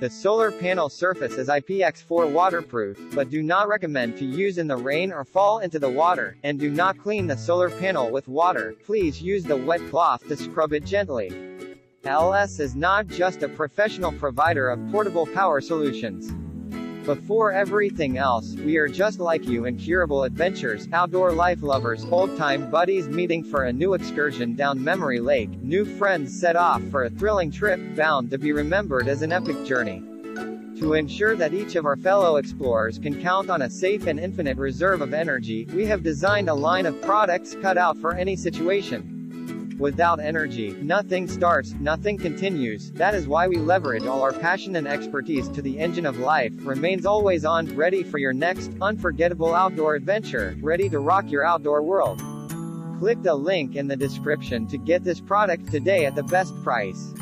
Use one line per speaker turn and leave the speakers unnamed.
The solar panel surface is IPX4 waterproof, but do not recommend to use in the rain or fall into the water, and do not clean the solar panel with water, please use the wet cloth to scrub it gently. LS is not just a professional provider of portable power solutions. Before everything else, we are just like you incurable adventures, outdoor life lovers, old-time buddies meeting for a new excursion down memory lake, new friends set off for a thrilling trip, bound to be remembered as an epic journey. To ensure that each of our fellow explorers can count on a safe and infinite reserve of energy, we have designed a line of products cut out for any situation. Without energy, nothing starts, nothing continues. That is why we leverage all our passion and expertise to the engine of life, remains always on, ready for your next, unforgettable outdoor adventure, ready to rock your outdoor world. Click the link in the description to get this product today at the best price.